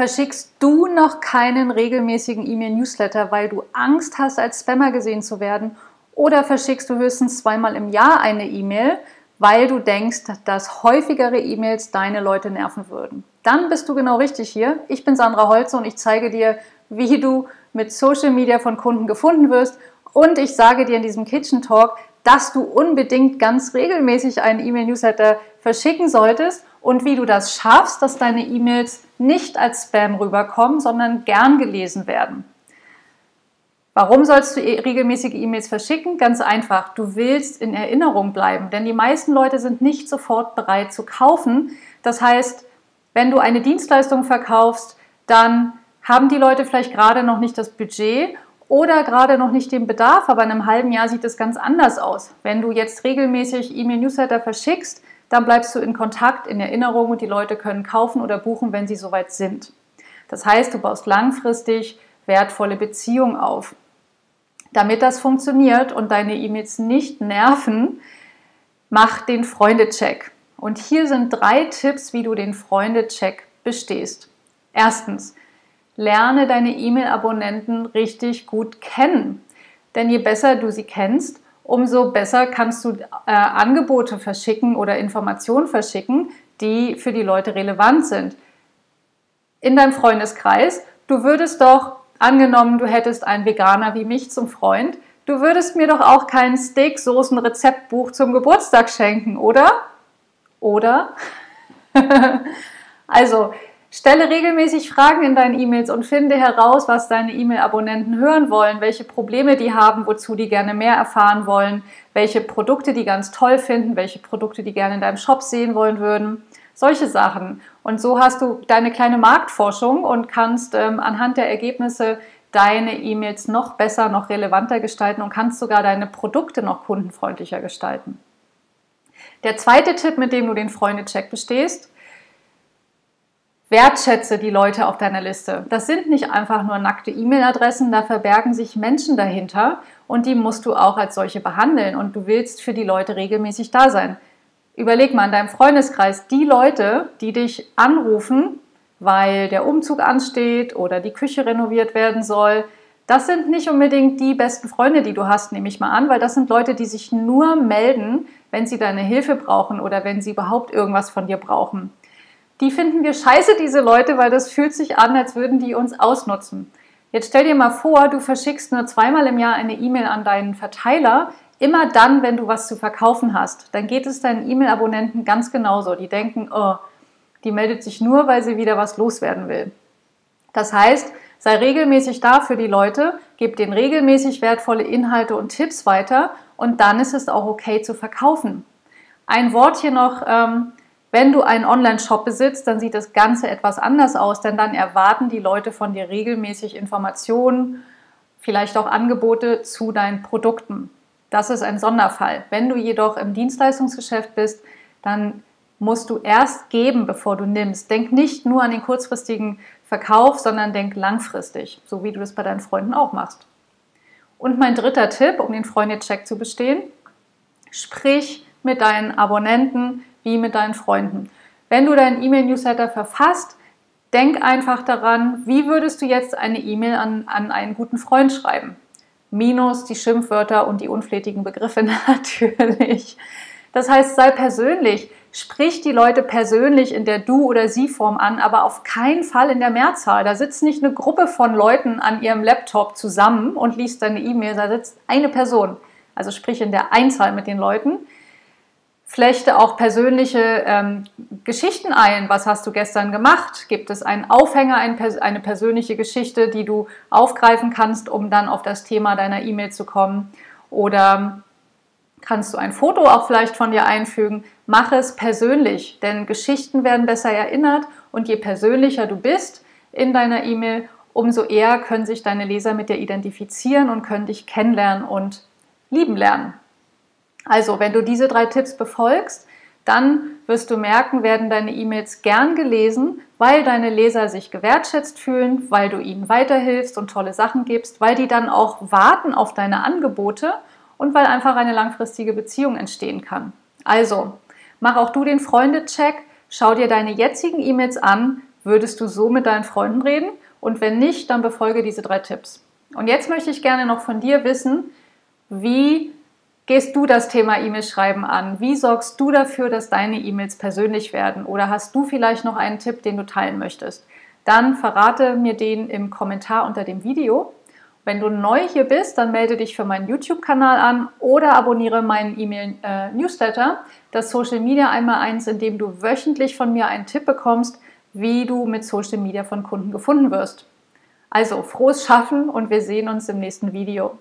Verschickst du noch keinen regelmäßigen E-Mail-Newsletter, weil du Angst hast, als Spammer gesehen zu werden? Oder verschickst du höchstens zweimal im Jahr eine E-Mail, weil du denkst, dass häufigere E-Mails deine Leute nerven würden? Dann bist du genau richtig hier. Ich bin Sandra Holze und ich zeige dir, wie du mit Social Media von Kunden gefunden wirst. Und ich sage dir in diesem Kitchen Talk, dass du unbedingt ganz regelmäßig einen E-Mail-Newsletter verschicken solltest und wie du das schaffst, dass deine E-Mails nicht als Spam rüberkommen, sondern gern gelesen werden. Warum sollst du e-, regelmäßige E-Mails verschicken? Ganz einfach, du willst in Erinnerung bleiben, denn die meisten Leute sind nicht sofort bereit zu kaufen. Das heißt, wenn du eine Dienstleistung verkaufst, dann haben die Leute vielleicht gerade noch nicht das Budget oder gerade noch nicht den Bedarf, aber in einem halben Jahr sieht es ganz anders aus. Wenn du jetzt regelmäßig E-Mail-Newsletter verschickst, dann bleibst du in Kontakt, in Erinnerung und die Leute können kaufen oder buchen, wenn sie soweit sind. Das heißt, du baust langfristig wertvolle Beziehungen auf. Damit das funktioniert und deine E-Mails nicht nerven, mach den Freunde-Check. Und hier sind drei Tipps, wie du den Freunde-Check bestehst. Erstens, lerne deine E-Mail-Abonnenten richtig gut kennen. Denn je besser du sie kennst, umso besser kannst du äh, Angebote verschicken oder Informationen verschicken, die für die Leute relevant sind. In deinem Freundeskreis, du würdest doch, angenommen, du hättest einen Veganer wie mich zum Freund, du würdest mir doch auch kein Steaksoßen-Rezeptbuch zum Geburtstag schenken, oder? Oder? also, Stelle regelmäßig Fragen in deinen E-Mails und finde heraus, was deine E-Mail-Abonnenten hören wollen, welche Probleme die haben, wozu die gerne mehr erfahren wollen, welche Produkte die ganz toll finden, welche Produkte die gerne in deinem Shop sehen wollen würden. Solche Sachen. Und so hast du deine kleine Marktforschung und kannst ähm, anhand der Ergebnisse deine E-Mails noch besser, noch relevanter gestalten und kannst sogar deine Produkte noch kundenfreundlicher gestalten. Der zweite Tipp, mit dem du den Freunde-Check bestehst, Wertschätze die Leute auf deiner Liste. Das sind nicht einfach nur nackte E-Mail-Adressen, da verbergen sich Menschen dahinter und die musst du auch als solche behandeln und du willst für die Leute regelmäßig da sein. Überleg mal in deinem Freundeskreis, die Leute, die dich anrufen, weil der Umzug ansteht oder die Küche renoviert werden soll, das sind nicht unbedingt die besten Freunde, die du hast, nehme ich mal an, weil das sind Leute, die sich nur melden, wenn sie deine Hilfe brauchen oder wenn sie überhaupt irgendwas von dir brauchen die finden wir scheiße, diese Leute, weil das fühlt sich an, als würden die uns ausnutzen. Jetzt stell dir mal vor, du verschickst nur zweimal im Jahr eine E-Mail an deinen Verteiler, immer dann, wenn du was zu verkaufen hast. Dann geht es deinen E-Mail-Abonnenten ganz genauso. Die denken, oh, die meldet sich nur, weil sie wieder was loswerden will. Das heißt, sei regelmäßig da für die Leute, gib denen regelmäßig wertvolle Inhalte und Tipps weiter und dann ist es auch okay zu verkaufen. Ein Wort hier noch, ähm, wenn du einen Online-Shop besitzt, dann sieht das Ganze etwas anders aus, denn dann erwarten die Leute von dir regelmäßig Informationen, vielleicht auch Angebote zu deinen Produkten. Das ist ein Sonderfall. Wenn du jedoch im Dienstleistungsgeschäft bist, dann musst du erst geben, bevor du nimmst. Denk nicht nur an den kurzfristigen Verkauf, sondern denk langfristig, so wie du das bei deinen Freunden auch machst. Und mein dritter Tipp, um den Freunde-Check zu bestehen, sprich mit deinen Abonnenten, wie mit deinen Freunden. Wenn du deinen E-Mail-Newsletter verfasst, denk einfach daran, wie würdest du jetzt eine E-Mail an, an einen guten Freund schreiben? Minus die Schimpfwörter und die unflätigen Begriffe natürlich. Das heißt, sei persönlich. Sprich die Leute persönlich in der Du- oder Sie-Form an, aber auf keinen Fall in der Mehrzahl. Da sitzt nicht eine Gruppe von Leuten an ihrem Laptop zusammen und liest deine E-Mail, da sitzt eine Person. Also sprich in der Einzahl mit den Leuten flechte auch persönliche ähm, Geschichten ein. Was hast du gestern gemacht? Gibt es einen Aufhänger, ein, eine persönliche Geschichte, die du aufgreifen kannst, um dann auf das Thema deiner E-Mail zu kommen? Oder kannst du ein Foto auch vielleicht von dir einfügen? Mach es persönlich, denn Geschichten werden besser erinnert und je persönlicher du bist in deiner E-Mail, umso eher können sich deine Leser mit dir identifizieren und können dich kennenlernen und lieben lernen. Also, wenn du diese drei Tipps befolgst, dann wirst du merken, werden deine E-Mails gern gelesen, weil deine Leser sich gewertschätzt fühlen, weil du ihnen weiterhilfst und tolle Sachen gibst, weil die dann auch warten auf deine Angebote und weil einfach eine langfristige Beziehung entstehen kann. Also, mach auch du den Freunde-Check, schau dir deine jetzigen E-Mails an, Würdest du so mit deinen Freunden reden? Und wenn nicht, dann befolge diese drei Tipps. Und jetzt möchte ich gerne noch von dir wissen, wie gehst du das Thema E-Mail-Schreiben an? Wie sorgst du dafür, dass deine E-Mails persönlich werden? Oder hast du vielleicht noch einen Tipp, den du teilen möchtest? Dann verrate mir den im Kommentar unter dem Video. Wenn du neu hier bist, dann melde dich für meinen YouTube-Kanal an oder abonniere meinen E-Mail-Newsletter, das Social Media einmal eins, in dem du wöchentlich von mir einen Tipp bekommst, wie du mit Social Media von Kunden gefunden wirst. Also frohes Schaffen und wir sehen uns im nächsten Video.